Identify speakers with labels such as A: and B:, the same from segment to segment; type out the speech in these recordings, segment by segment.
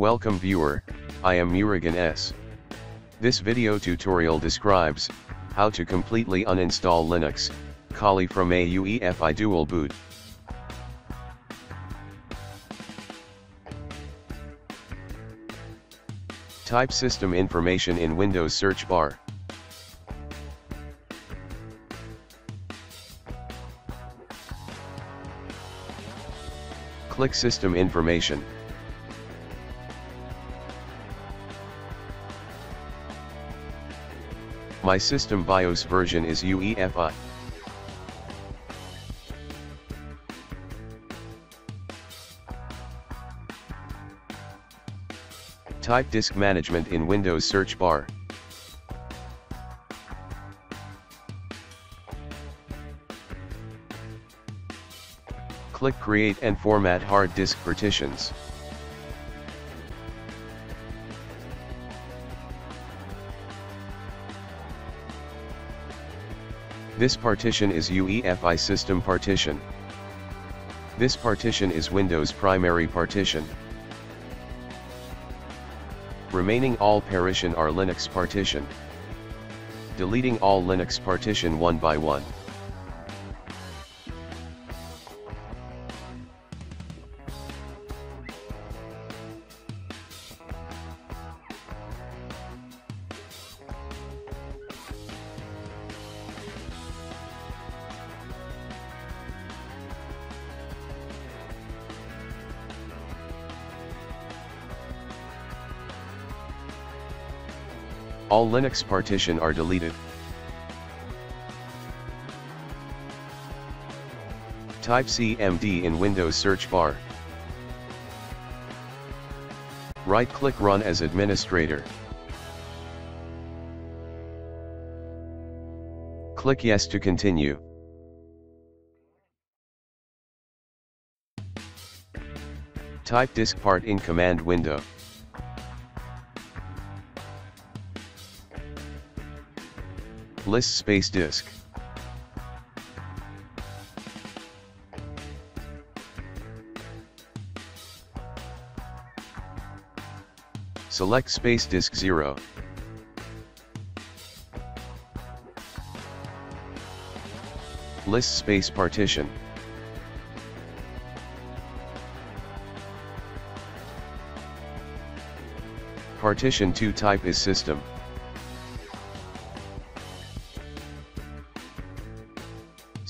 A: Welcome viewer, I am Murugan S. This video tutorial describes, how to completely uninstall Linux, Kali from a UEFI dual boot. Type system information in Windows search bar. Click System Information. My system BIOS version is UEFI. Type Disk Management in Windows search bar. Click Create and format hard disk partitions. This partition is UEFI system partition. This partition is Windows primary partition. Remaining all partition are Linux partition. Deleting all Linux partition one by one. All Linux partition are deleted. Type CMD in Windows search bar. Right-click Run as administrator. Click Yes to continue. Type disk part in command window. List space disk. Select space disk 0. List space partition. Partition 2 type is system.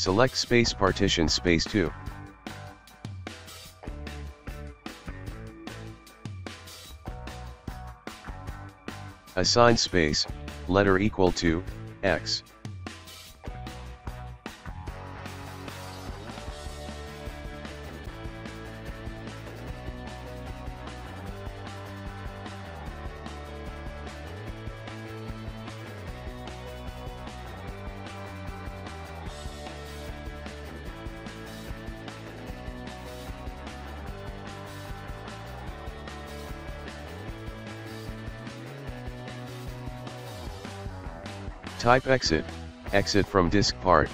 A: Select space partition space 2. Assign space, letter equal to, x. Type exit, exit from disk part.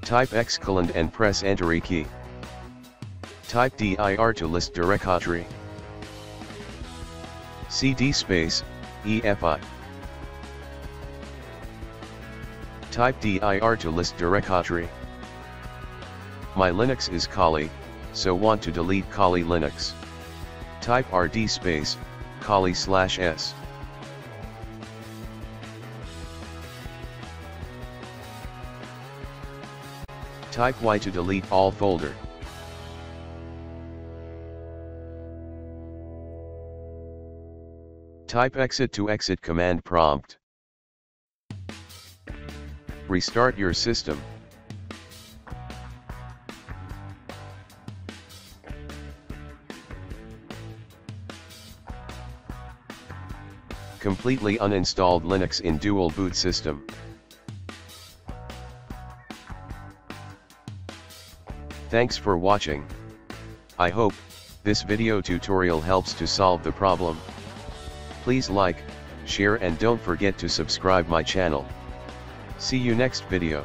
A: Type exclamation and press enter key. Type dir to list directory. cd space, EFI. Type dir to list directory. My Linux is Kali, so want to delete Kali Linux. Type rd space, Kali slash s. Type Y to delete all folder. Type exit to exit command prompt. Restart your system. Completely uninstalled Linux in dual boot system. Thanks for watching. I hope, this video tutorial helps to solve the problem. Please like, share and don't forget to subscribe my channel. See you next video.